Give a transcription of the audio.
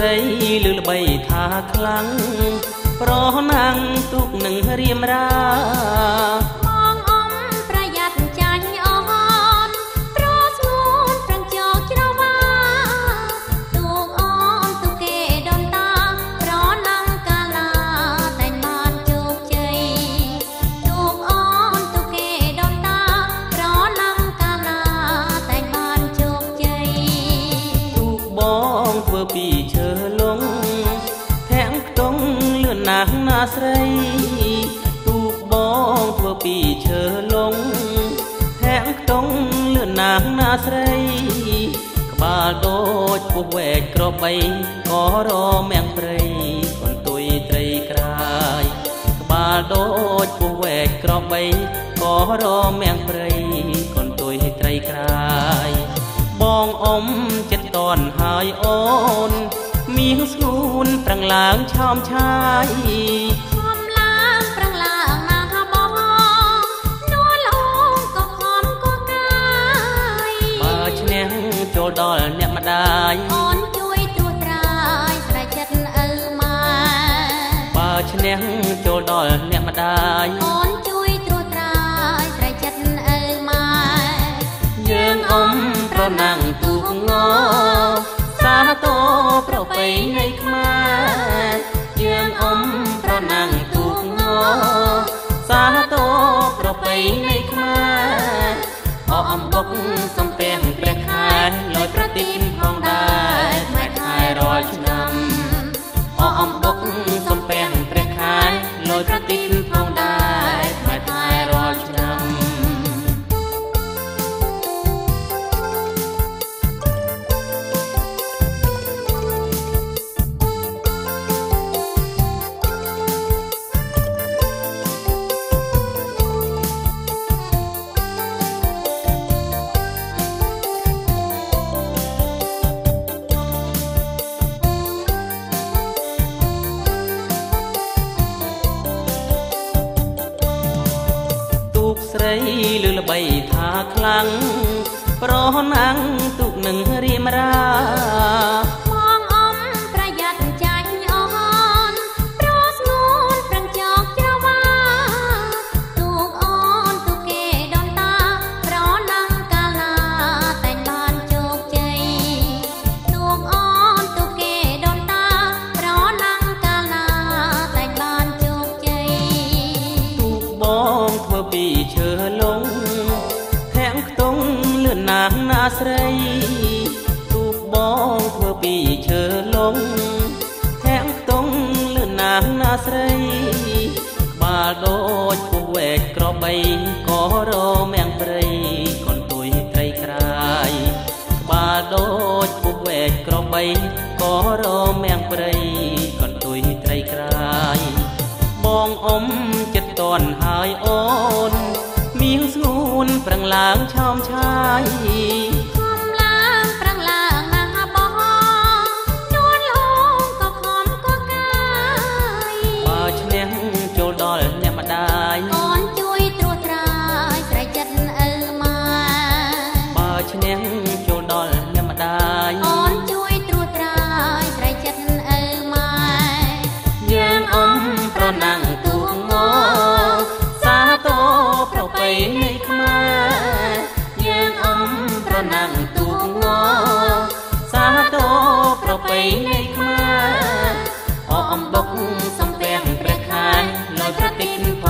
ស្រីលឺល្បីថាខ្លាំងប្រណាំងទុកនឹងរៀមរាពី ស់ណាស្រីទូកបងធ្វើពីឈើលងធាក់ខ្ទង់លឿនណាស់ណាស្រីក្បាលដូចពុះវែកក្របីក៏រមៀងព្រៃកន្ទុយត្រីក្រាយក្បាលដូចពុះវែកក្របីក៏រមៀងព្រៃកន្ទុយត្រីក្រាយបងអ៊ំចិត្តតន់ហើយអូនមានស្ងួ នប្រឹងឡើងឆោមឆាយខំឡើងប្រឹងឡើងណាបងនួលអូនក៏ខំក៏កាយបើឈ្នះចូលដល់អ្នកម្ដាយអូនជួយត្រួសត្រាយស្រែកចិត្តឪម៉ែបើឈ្នះចូលដល់អ្នកម្ដាយអូនជួយត្រួសត្រាយស្រែកចិត្តឪម៉ែយើងអ៊ំប្រណាំង ប្រពៃណីខ្មែរយើងអ៊ំប្រណាំងទូកងសាតោប្រពៃណីខ្មែរអអំបុកសំ ស្រីលឺល្បីថាខ្លាំងប្រណាំងទុកនឹងរៀមរា ស់ណាស្រីក្បាលដូចពុះវែកក្របីក៏រមៀងព្រៃកន្ទុយត្រីក្រាយក្បាលដូចពុះវែកក្របីក៏រមៀងព្រៃកន្ទុយត្រីក្រាយបងអ៊ំចិត្តតន់ហើយអូនមានស្ងួនប្រឹងឡើងឆោមឆាយ លយប្